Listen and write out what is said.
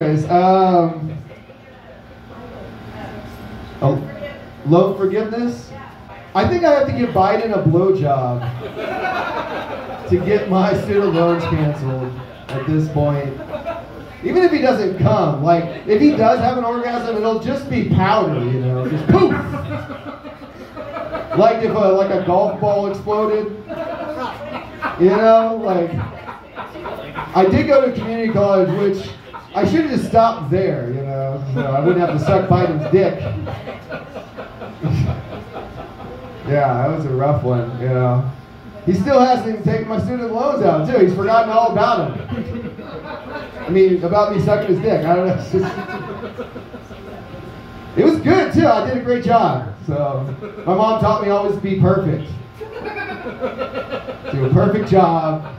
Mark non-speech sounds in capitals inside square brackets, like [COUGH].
Anyways, um, oh, loan forgiveness. I think I have to give Biden a blowjob to get my student loans canceled at this point. Even if he doesn't come, like if he does have an orgasm, it'll just be powder, you know, just poof. Like if a like a golf ball exploded, you know, like I did go to community college, which I should have just stopped there, you know. I wouldn't have to suck Biden's dick. [LAUGHS] yeah, that was a rough one, you know. He still hasn't even taken my student loans out, too. He's forgotten all about them. I mean, about me sucking his dick. I don't know. Just- [LAUGHS] It was good, too. I did a great job. So, my mom taught me always to be perfect. Do a perfect job.